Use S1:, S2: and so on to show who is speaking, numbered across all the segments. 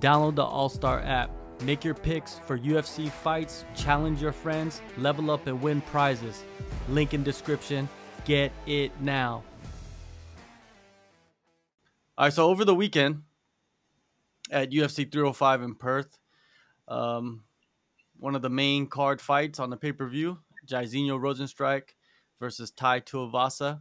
S1: Download the AllStar app. Make your picks for UFC fights, challenge your friends, level up and win prizes. Link in description. Get it now. All right, so over the weekend at UFC 305 in Perth, um, one of the main card fights on the pay per view, Jairzinho Rozenstruik versus Tai Tuivasa.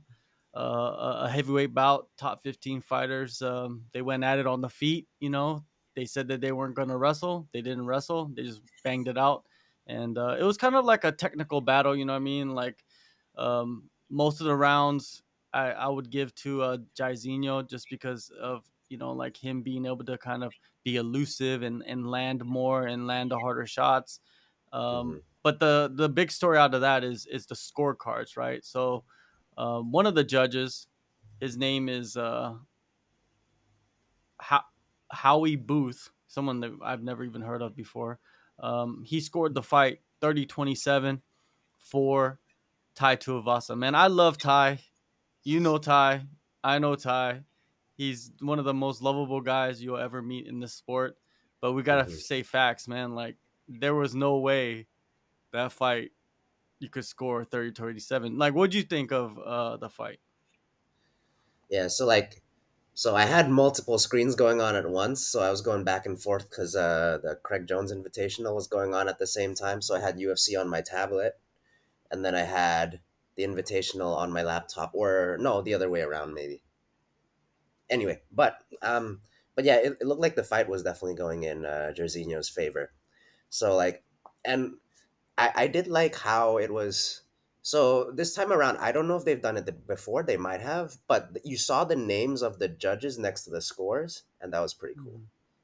S1: Uh, a heavyweight bout, top 15 fighters. Um, they went at it on the feet, you know, they said that they weren't going to wrestle. They didn't wrestle. They just banged it out, and uh, it was kind of like a technical battle. You know what I mean? Like um, most of the rounds, I, I would give to uh, Jairzinho just because of you know like him being able to kind of be elusive and, and land more and land the harder shots. Um, mm-hmm. But the the big story out of that is is the scorecards, right? So uh, one of the judges, his name is uh, ha- Howie Booth, someone that I've never even heard of before. Um, he scored the fight 30 27 for Tai Tuivasa. Man, I love Tai. You know Tai. I know Tai. He's one of the most lovable guys you'll ever meet in this sport. But we got to mm-hmm. say facts, man. Like, there was no way that fight you could score 30 27. Like, what do you think of uh, the fight?
S2: Yeah, so like so I had multiple screens going on at once. So I was going back and forth because uh, the Craig Jones Invitational was going on at the same time. So I had UFC on my tablet, and then I had the Invitational on my laptop, or no, the other way around maybe. Anyway, but um, but yeah, it, it looked like the fight was definitely going in uh, Jairzinho's favor. So like, and I I did like how it was so this time around, I don't know if they've done it before. They might have, but you saw the names of the judges next to the scores, and that was pretty cool.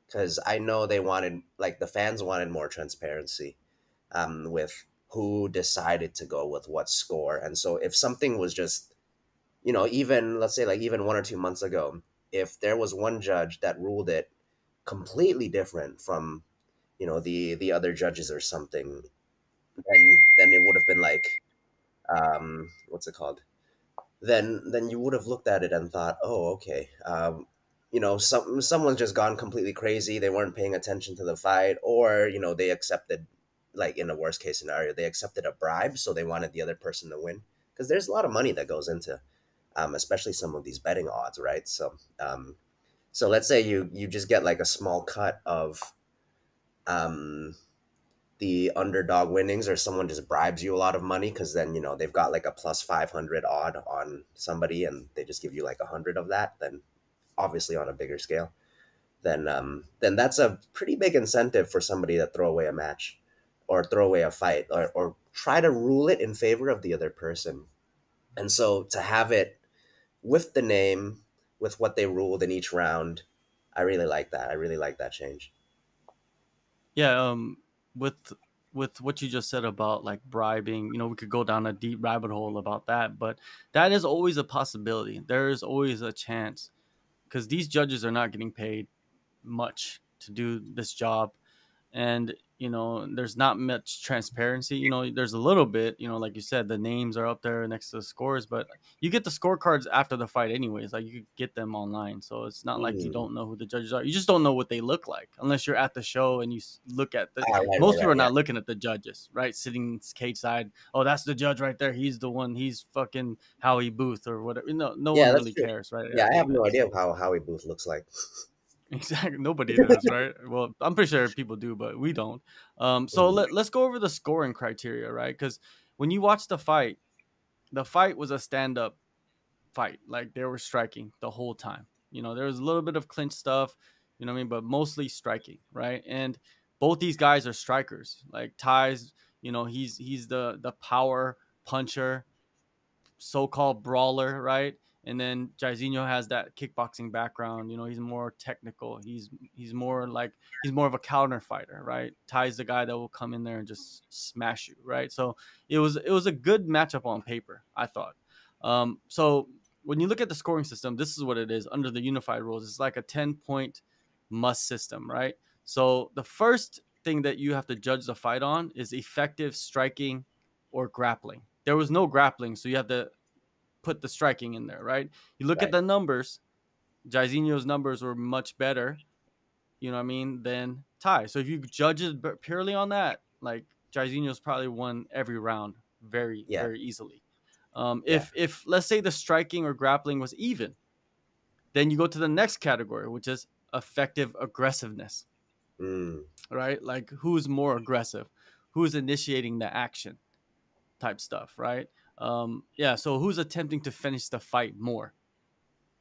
S2: Because mm-hmm. I know they wanted, like, the fans wanted more transparency um, with who decided to go with what score. And so if something was just, you know, even let's say like even one or two months ago, if there was one judge that ruled it completely different from, you know, the the other judges or something, then then it would have been like um, what's it called? Then then you would have looked at it and thought, oh, okay, um, you know, some someone's just gone completely crazy. They weren't paying attention to the fight, or you know, they accepted, like in a worst case scenario, they accepted a bribe, so they wanted the other person to win. Because there's a lot of money that goes into, um, especially some of these betting odds, right? So, um, so let's say you you just get like a small cut of, um, the underdog winnings or someone just bribes you a lot of money because then you know they've got like a plus 500 odd on somebody and they just give you like a hundred of that then obviously on a bigger scale then um then that's a pretty big incentive for somebody to throw away a match or throw away a fight or, or try to rule it in favor of the other person. And so to have it with the name with what they ruled in each round i really like that. I really like that change.
S1: Yeah um with with what you just said about like bribing, you know, we could go down a deep rabbit hole about that, but that is always a possibility. There is always a chance because these judges are not getting paid much to do this job. And you know there's not much transparency you know there's a little bit you know like you said the names are up there next to the scores but you get the scorecards after the fight anyways like you get them online so it's not like you mm. don't know who the judges are you just don't know what they look like unless you're at the show and you look at the ah, right, most right, people right, are not looking at the judges right? Sitting cage side oh that's the judge right there he's the one he's fucking howie booth or whatever no no yeah, one really true. cares right?
S2: Yeah i have no idea how howie booth looks like
S1: Exactly. Nobody does, right? Well, I'm pretty sure people do, but we don't. Um, so mm-hmm. let, let's go over the scoring criteria, right? Because when you watch the fight, the fight was a stand up fight. Like they were striking the whole time. You know, there was a little bit of clinch stuff, you know what I mean? But mostly striking, right? And both these guys are strikers. Like Tai's, you know, he's he's the the power puncher, so called brawler, right? And then Jairzinho has that kickboxing background. You know, he's more technical. He's he's more like he's more of a counter fighter, right? Tai's the guy that will come in there and just smash you, right? So it was it was a good matchup on paper, I thought. Um, so when you look at the scoring system, this is what it is under the unified rules. It's like a ten point must system, right? So the first thing that you have to judge the fight on is effective striking or grappling. There was no grappling, so you have to put the striking in there, right? You look right. at the numbers, Jairzinho's numbers were much better you know what I mean, than Tai. So if you judge it purely on that, like Jairzinho's probably won every round very
S2: Yeah.
S1: very easily. Um,
S2: Yeah.
S1: if if let's say the striking or grappling was even, then you go to the next category, which is effective aggressiveness,
S2: Mm,
S1: right? Like who's more aggressive, who's initiating the action, type stuff, right? Um, yeah. So who's attempting to finish the fight more,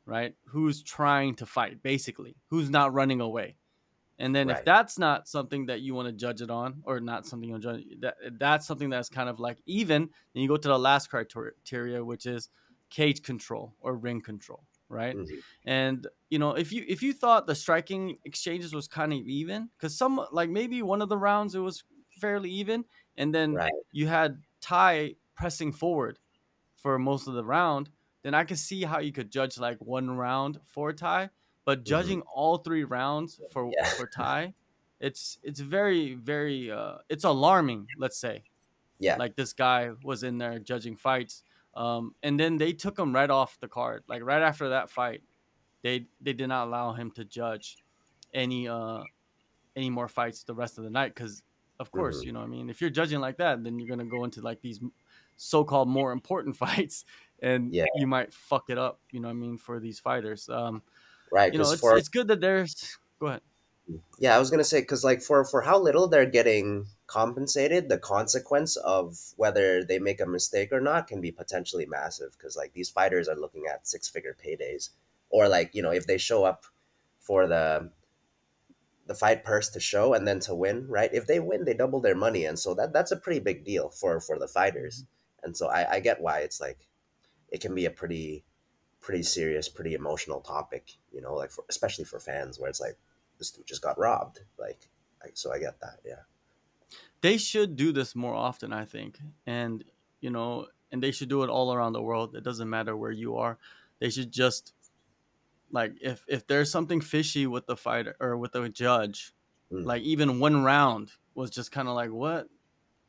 S1: right? Who's trying to fight, basically, who's not running away. And then if that's not something that you want to judge it on, or not something you want to judge, that that's something that's kind of like even. Then you go to the last criteria, which is cage control or ring control, right?
S2: mhm.
S1: And you know, if you if you thought the striking exchanges was kind of even, because some like maybe one of the rounds it was fairly even, and then
S2: Right.
S1: you had Tai pressing forward for most of the round, then I could see how you could judge like one round for Tai. But judging all three rounds for
S2: Mm-hmm. Yeah.
S1: for Tai, it's it's very very uh, it's alarming. Let's say
S2: Yeah.
S1: like this guy was in there judging fights, um, and then they took him right off the card. Like right after that fight, they they did not allow him to judge any uh any more fights the rest of the night because of course
S2: Mhm.
S1: you know what i mean if you're judging like that then you're gonna go into like these so-called more important fights and
S2: Yeah.
S1: you might fuck it up you know what i mean for these fighters um
S2: right.
S1: you know it's,
S2: for
S1: it's good that there's go ahead
S2: Yeah, I was gonna say because like for for how little they're getting compensated, the consequence of whether they make a mistake or not can be potentially massive. Because like these fighters are looking at six figure paydays, or like you know if they show up for the the fight purse to show and then to win, right? If they win, they double their money, and so that that's a pretty big deal for for the fighters. And so I I get why it's like it can be a pretty pretty serious, pretty emotional topic, you know, like for especially for fans where it's like this dude just got robbed. Like, like so I get that. Yeah.
S1: they should do this more often i think and you know and they should do it all around the world it doesn't matter where you are they should just like if if there's something fishy with the fighter or with the judge
S2: Mm.
S1: like even one round was just kind of like what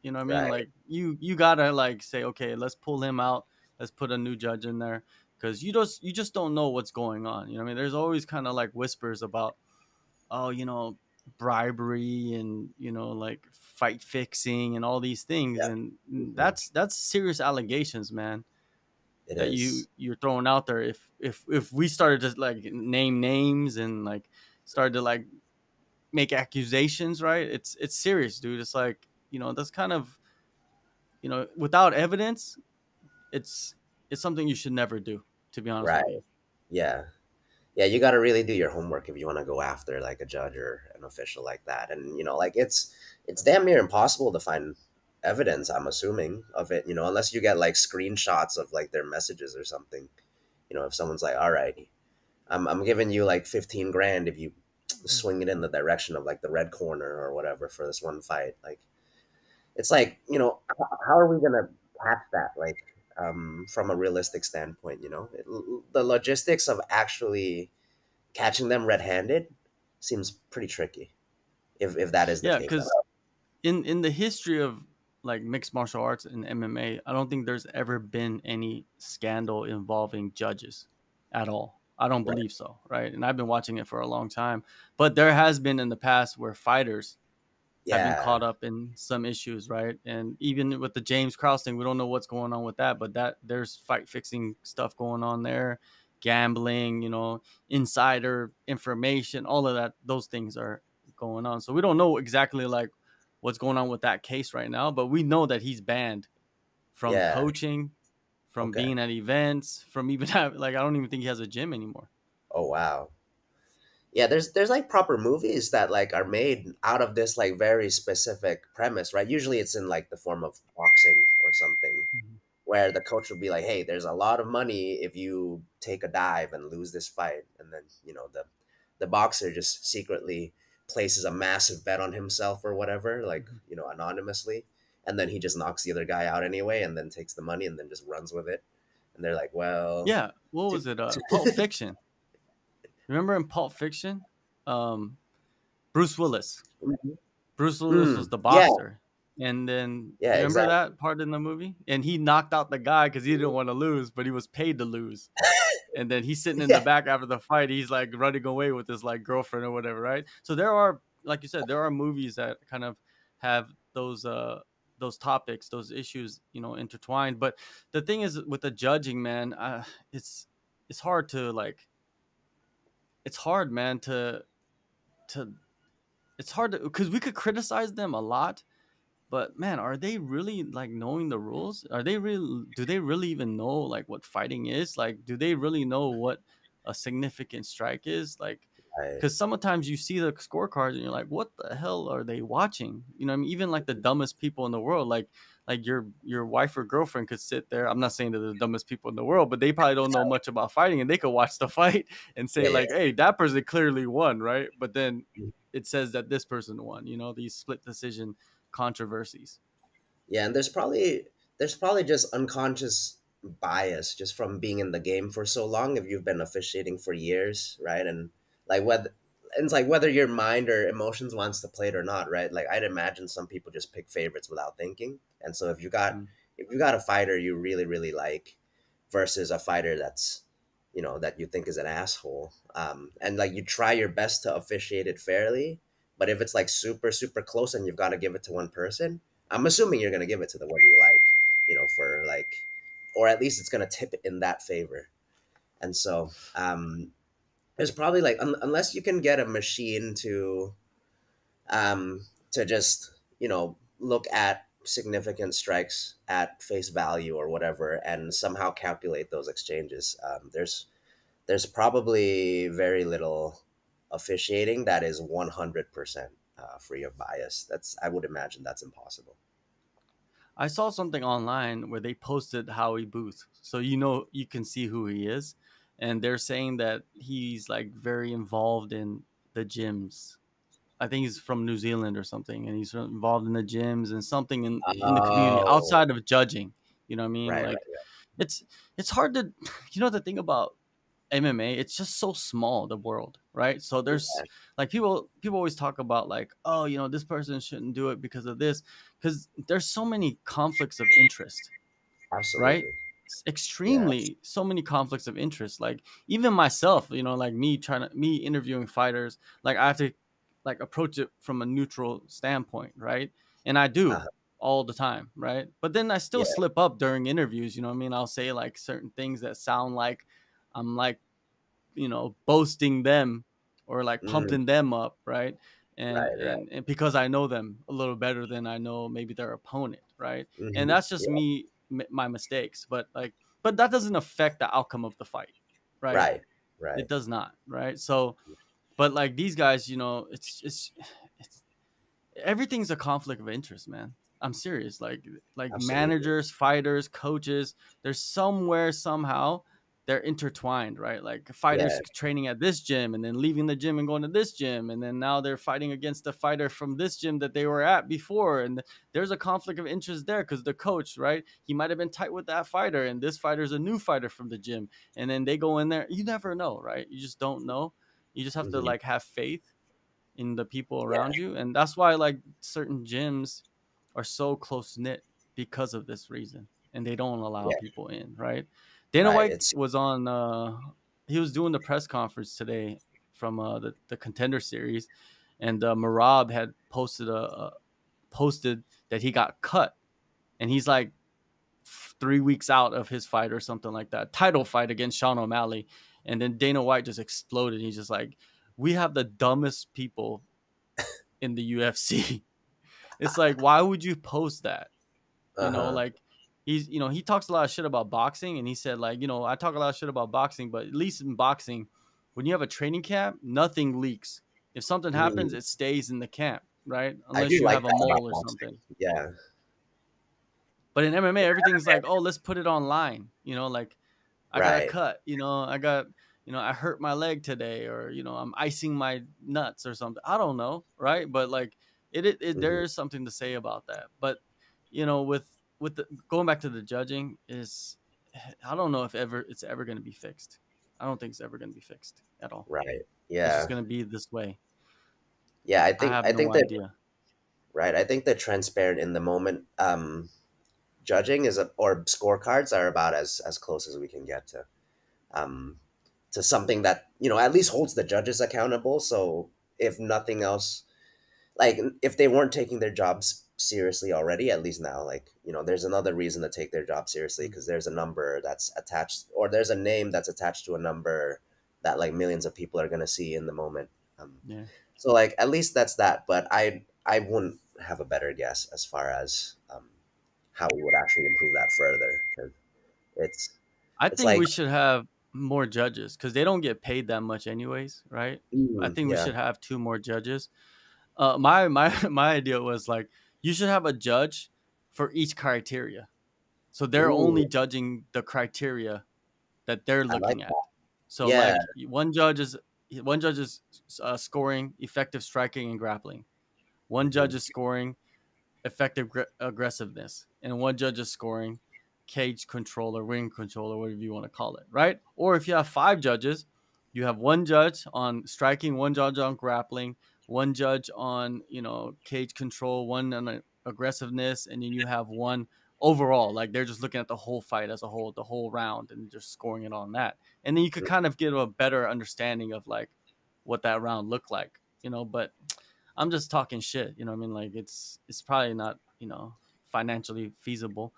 S1: you know what i mean
S2: Right.
S1: like you you gotta like say okay let's pull him out let's put a new judge in there because you just you just don't know what's going on you know what i mean there's always kind of like whispers about oh you know bribery and you know like fight fixing and all these things
S2: Yeah.
S1: and
S2: Mhm.
S1: that's that's serious allegations man
S2: It
S1: that
S2: is.
S1: you you're throwing out there if if if we started to like name names and like started to like make accusations right it's it's serious dude it's like you know that's kind of you know without evidence it's it's something you should never do to be honest
S2: Right.
S1: with you
S2: Yeah. Yeah, you got to really do your homework if you want to go after like a judge or an official like that. And you know, like it's it's damn near impossible to find evidence, I'm assuming, of it, you know, unless you get like screenshots of like their messages or something. You know, if someone's like, "All right, I'm I'm giving you like 15 grand if you swing it in the direction of like the red corner or whatever for this one fight." Like it's like, you know, how are we going to catch that like um, from a realistic standpoint. You know, it, the logistics of actually catching them red-handed seems pretty tricky. If if that is the
S1: yeah
S2: case,
S1: because in in the history of like mixed martial arts and mma i don't think there's ever been any scandal involving judges at all i don't
S2: Right.
S1: believe so right and i've been watching it for a long time but there has been in the past where fighters have been caught up in some issues, right? And even with the James Krause thing, we don't know what's going on with that, but that there's fight fixing stuff going on there, gambling, you know, insider information, all of that, those things are going on. So we don't know exactly like what's going on with that case right now, but we know that he's banned from
S2: Yeah.
S1: coaching, from
S2: Okay.
S1: being at events, from even have like I don't even think he has a gym anymore.
S2: Oh wow. Yeah, there's there's like proper movies that like are made out of this like very specific premise, right? Usually it's in like the form of boxing or something
S1: Mhm.
S2: where the coach will be like, "Hey, there's a lot of money if you take a dive and lose this fight." And then, you know, the the boxer just secretly places a massive bet on himself or whatever, like,
S1: Mhm.
S2: you know, anonymously, and then he just knocks the other guy out anyway and then takes the money and then just runs with it. And they're like, "Well,
S1: Yeah, what was it? Uh, Pulp Fiction. Remember in Pulp Fiction, um, Bruce Willis.
S2: Mhm.
S1: Bruce Willis
S2: Mm,
S1: was the
S2: yeah.
S1: boxer, and then
S2: Yeah,
S1: remember
S2: exactly.
S1: that part in the movie? And he knocked out the guy because he didn't want to lose, but he was paid to lose. and then he's sitting in
S2: Yeah.
S1: the back after the fight. He's like running away with his like girlfriend or whatever, right? So there are, like you said, there are movies that kind of have those uh those topics, those issues, you know, intertwined. But the thing is, with the judging, man, uh, it's it's hard to like. It's hard, man, to to. It's hard to because we could criticize them a lot, but man, are they really like knowing the rules? Are they really? Do they really even know like what fighting is? Like, do they really know what a significant strike is? Like, because sometimes you see the scorecards and you're like, what the hell are they watching? You know, I mean, even like the dumbest people in the world, like like your your wife or girlfriend could sit there. I'm not saying they're the dumbest people in the world, but they probably don't know much about fighting, and they could watch the fight and say
S2: Yeah,
S1: like, hey, that person clearly won, right? But then
S2: Mhm.
S1: it says that this person won. You know, these split decision controversies.
S2: Yeah, and there's probably there's probably just unconscious bias just from being in the game for so long if you've been officiating for years, right? And like whether and it's like whether your mind or emotions wants to play it or not, right? Like I'd imagine some people just pick favorites without thinking. And so if you got
S1: Mm.
S2: if you got a fighter you really really like versus a fighter that's you know that you think is an asshole um and like you try your best to officiate it fairly but if it's like super super close and you've got to give it to one person i'm assuming you're going to give it to the one you like you know for like or at least it's going to tip in that favor and so um there's probably like un- unless you can get a machine to um to just you know look at significant strikes at face value or whatever and somehow calculate those exchanges um, there's there's probably very little officiating that is 100% uh, free of bias that's i would imagine that's impossible
S1: I saw something online where they posted Howie Booth, so you know you can see who he is, and they're saying that he's like very involved in the gyms. I think he's from New Zealand or something, and he's involved in the gyms and something in in the community
S2: Oh.
S1: outside of judging. You know what I mean?
S2: right
S1: like
S2: right,
S1: it's it's hard to you know the thing about MMA, it's just so small the world, right? So there's
S2: Yeah.
S1: like people people always talk about like, oh, you know, this person shouldn't do it because of this cuz there's so many conflicts of interest.
S2: absolutely
S1: It's extremely so many conflicts of interest. Like even myself, you know, like me trying to me interviewing fighters, like I have to like approach it from a neutral standpoint, right? And I do
S2: Uh-huh.
S1: all the time, right? But then I still
S2: Yeah.
S1: slip up during interviews, you know what I mean? I'll say like certain things that sound like I'm like, you know, boasting them or like
S2: Mhm.
S1: pumping them up, right? And,
S2: Right, right.
S1: and and because I know them a little better than I know maybe their opponent, right?
S2: Mhm.
S1: And that's just
S2: Yeah.
S1: me m- my mistakes, but like but that doesn't affect the outcome of the fight, right?
S2: right right
S1: It does not, right? So but like these guys, you know, it's it's it's everything's a conflict of interest, man. I'm serious. Like like
S2: Absolutely.
S1: managers, fighters, coaches, there's somewhere somehow they're intertwined, right? Like fighters
S2: Yeah.
S1: training at this gym and then leaving the gym and going to this gym and then now they're fighting against the fighter from this gym that they were at before and there's a conflict of interest there cuz the coach, right? He might have been tight with that fighter and this fighter's a new fighter from the gym and then they go in there. You never know, right? You just don't know. You just have to
S2: Mhm.
S1: like have faith in the people around you and that's why like certain gyms are so close knit because of this reason and they don't allow
S2: Yeah.
S1: people in right dana
S2: Right,
S1: white
S2: it's-
S1: was on uh he was doing the press conference today from uh the, the contender series and uh Merab had posted a, a posted that he got cut and he's like three weeks out of his fight or something like that title fight against sean o'malley and then dana white just exploded. He's just like we have the dumbest people in the ufc it's like why would you post that? You know
S2: Uh-huh.
S1: like he's you know he talks a lot of shit about boxing and he said like you know i talk a lot of shit about boxing but at least in boxing when you have a training camp nothing leaks. If something happens it stays in the camp right? Unless you
S2: like
S1: have a mole or something.
S2: Yeah.
S1: But in mma everything's like oh let's put it online. You know like i got a cut you know i got you know i hurt my leg today or you know i'm icing my nuts or something i don't know right? But like it, it, it there
S2: Mhm.
S1: is something to say about that but you know with with the going back to the judging is i don't know if ever it's ever going to be fixed. I don't think it's ever going to be fixed at all.
S2: Right yeah
S1: It's going to be this way.
S2: Yeah i
S1: i
S2: think
S1: have
S2: i
S1: no
S2: think that right i think the transparent in the moment um judging is a, or scorecards are about as as close as we can get to um, to something that you know at least holds the judges accountable. So if nothing else, like if they weren't taking their jobs seriously already, at least now, like you know, there's another reason to take their job seriously because there's a number that's attached, or there's a name that's attached to a number that like millions of people are gonna see in the moment. Um,
S1: Yeah.
S2: so like at least that's that, but I I wouldn't have a better guess as far as um, how we would actually improve that further because it's
S1: I
S2: it's
S1: think
S2: like
S1: we should have more judges because they don't get paid that much anyways, right? I
S2: mm,
S1: think we should have two more judges. Uh, my my my idea was like you should have a judge for each criteria, so they're only judging the criteria that they're
S2: I like
S1: looking at.
S2: that
S1: So
S2: yeah
S1: like one judge is one judge is uh, scoring effective striking and grappling. One judge is scoring effective gr- aggressiveness, and one judge is scoring cage control or ring control or whatever you want to call it, right? Or if you have five judges, you have one judge on striking, one judge on grappling, one judge on you know cage control, one on aggressiveness, and then you have one overall. Like they're just looking at the whole fight as a whole, the whole round, and just scoring it on that. And then you could kind of get a better understanding of like what that round looked like, you know. But I'm just talking shit. You know what I mean? Like it's it's probably not you know financially feasible,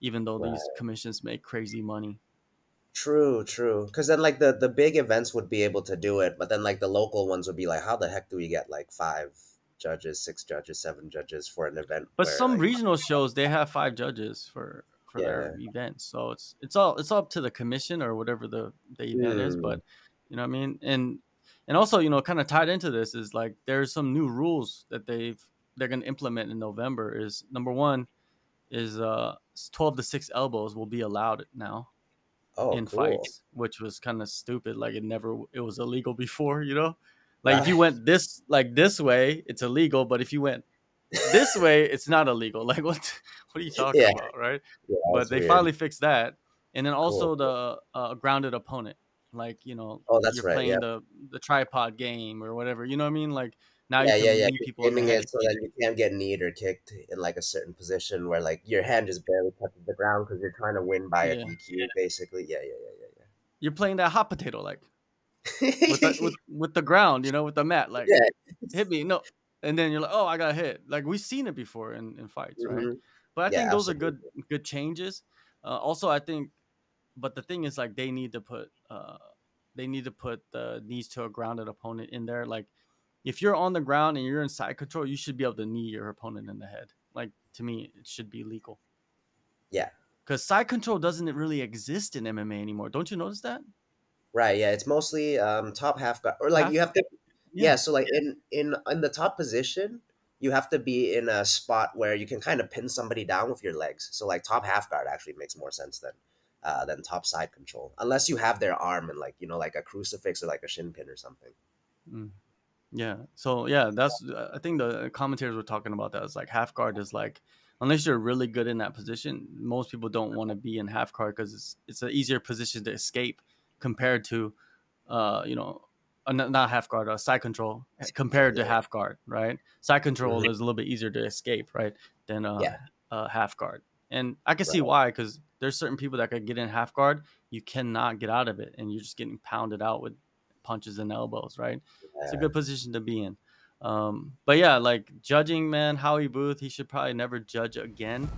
S1: even though these commissions make crazy money.
S2: true true because then like the the big events would be able to do it, but then like the local ones would be like how the heck do we get like five judges, six judges, seven judges for an event
S1: But
S2: where
S1: some
S2: like
S1: regional shows they have five judges for for their events, so it's it's all it's all up to the commission or whatever the the event is.
S2: mm,
S1: But you know what I mean, and and also you know kind of tied into this is like there's some new rules that they've they're going to implement in November. Is number one is uh 12 to 6 elbows will be allowed now
S2: oh
S1: in
S2: cool
S1: fights, which was kind of stupid. Like it never it was illegal before, you know? Like if you went this like this way, it's illegal, but if you went this way, it's not illegal. Like what what are you talking
S2: yeah
S1: about, right?
S2: yeah
S1: But they
S2: weird
S1: finally fixed that. And then
S2: cool
S1: also the uh, grounded opponent. Like, you know,
S2: oh that's
S1: you're
S2: right yeah
S1: the the tripod game or whatever. You know what I mean? Like now you
S2: Yeah, yeah,
S1: can
S2: yeah. You're
S1: people
S2: aiming it so that you can't get kneed or kicked in like a certain position where like your hand just barely touches the ground because you're trying to win by a
S1: Yeah.
S2: DQ, basically. Yeah, yeah, yeah, yeah, yeah.
S1: You're playing that hot potato like with the with with the ground, you know, with the mat. Like
S2: yeah.
S1: hit me, no. And then you're like, oh, I got hit. Like we've seen it before in, in fights, right?
S2: hmm
S1: But I
S2: Yeah,
S1: think those are good good changes. Uh, also, I think, but the thing is, like they need to put uh, they need to put the knees to a grounded opponent in there. Like if you're on the ground and you're in side control, you should be able to knee your opponent in the head. Like to me, it should be legal
S2: Yeah.
S1: because side control doesn't really exist in MMA anymore. Don't you notice that?
S2: Right, yeah. It's mostly um top half guard or like you have to
S1: yeah,
S2: yeah, so like in in in the top position, you have to be in a spot where you can kind of pin somebody down with your legs. So like top half guard actually makes more sense than uh than top side control. Unless you have their arm and like, you know, like a crucifix or like a shin pin or something.
S1: mm, yeah. So yeah, that's uh, I think the commentators were talking about that. It's like half guard is like unless you're really good in that position, most people don't want to be in half guard because it's it's an easier position to escape compared to uh you know not half guard uh, side control eh, compared to half guard right side control
S2: Mhm.
S1: is a little bit easier to escape right than uh,
S2: Yeah,
S1: uh half guard and i can see why because there's certain people that could get in half guard you cannot get out of it and you're just getting pounded out with punches and elbows right? It's a good position to be in. Um but yeah like judging man howie booth he should probably never judge again